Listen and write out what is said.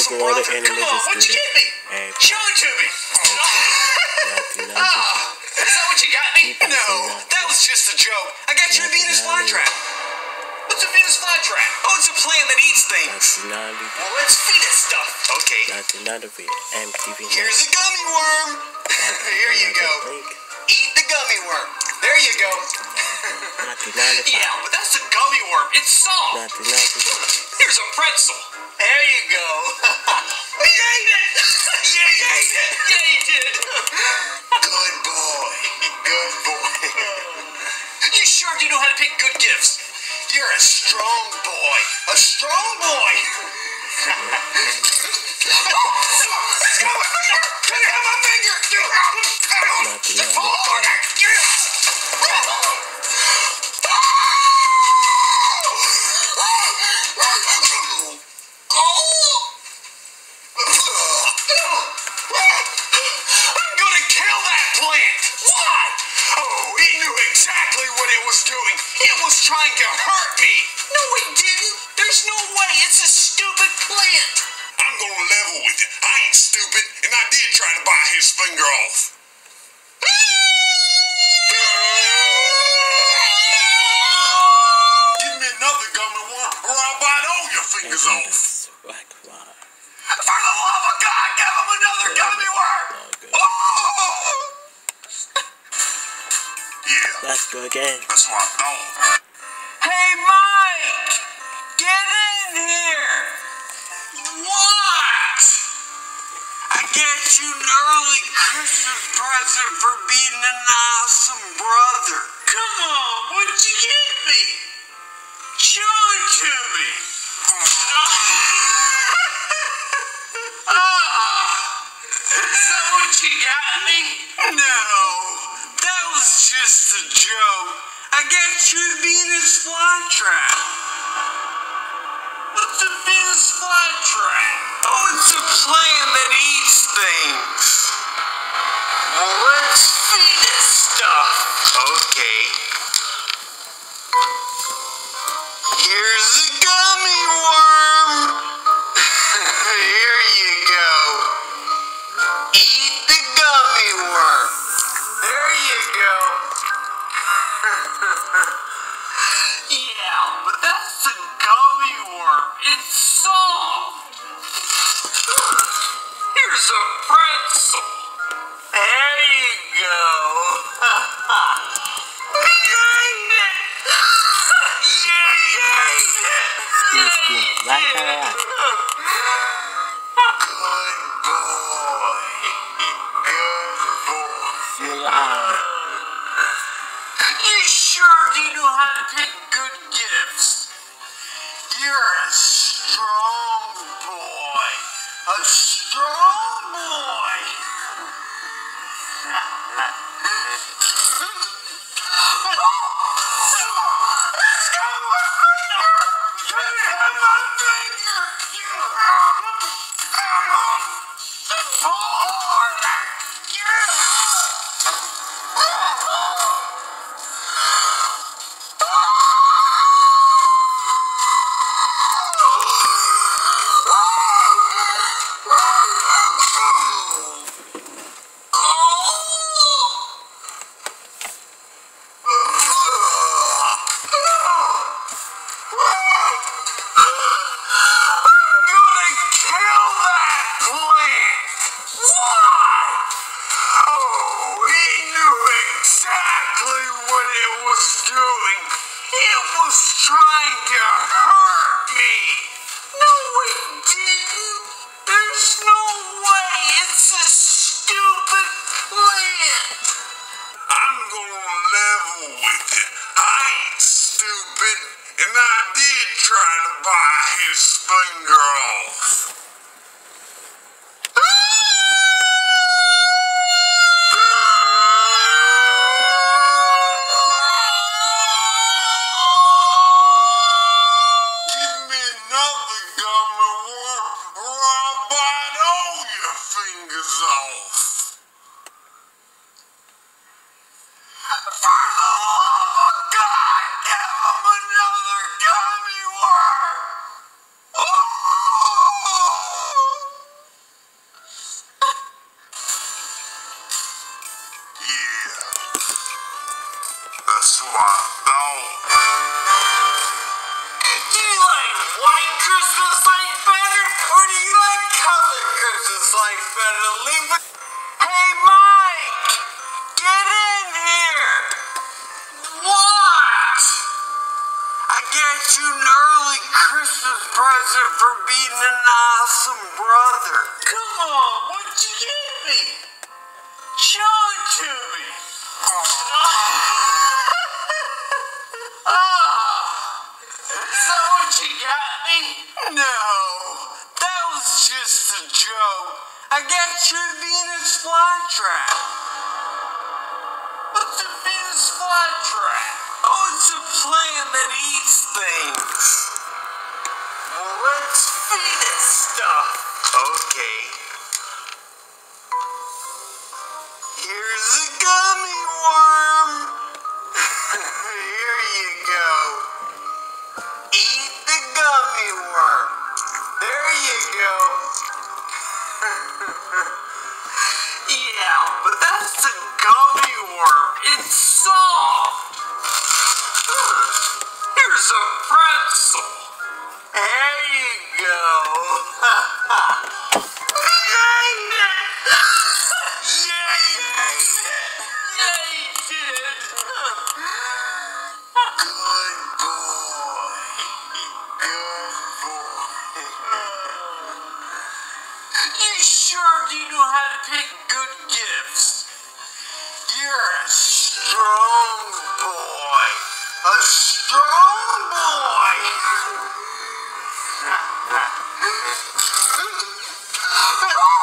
awesome all the animals on, is what'd you good. get me? And Show it to me. nothing. Ah, is that what you got me? No, that was just a joke. I got you a Venus flytrap. What's a Venus flytrap? Oh, it's a plant that eats things. Well, let's feed it stuff. Okay. Nothing, nothing. Empty Here's a gummy worm. Here you go. Eat the gummy worm. There you go. Yeah, but that's a gummy worm. It's soft. Here's a pretzel. You go. you ate it. yeah, you ate it. Yeah, you did. Good boy. Good boy. you sure do know how to pick good gifts. You're a strong boy. A strong boy. Let's go. Let me have my finger. Nothing, nothing. Was trying to hurt me. No, he didn't. There's no way. It's a stupid plant. I'm gonna level with you. I ain't stupid, and I did try to bite his finger off. Give me another gummy worm, or I'll bite all your fingers off. this black fly. For the love of God, give him another gummy worm. Oh. Yeah, Let's go again. that's what I thought. Hey, Mike! Get in here! What? I get you an early Christmas present for being an awesome Venus flytrap. What's a Venus flytrap? Oh, it's a plant that eats things. Well, let's feed it stuff. Okay. Here's a gummy worm. Here you go. Eat the gummy worm. There you go. yeah, but that's a gummy worm. It's soft. Here's a pretzel. There you go. Yay! Yay! He's doing like that. Good gifts. You're a strong boy. A strong boy. And I did try to buy his finger off. white Christmas lights better? Or do you like Christmas lights better? Leave it. Hey, Mike! Get in here! What? I got you an early Christmas present for being an awesome brother. Come on, what'd you give me? Show. Oh, it's a plant that eats things. Well, let's feed it stuff. Okay. Here's a gummy worm. Here you go. Eat the gummy worm. There you go. yeah, but that's a gummy worm. It's Sure you know how to pick good gifts? You're a strong boy. A strong boy.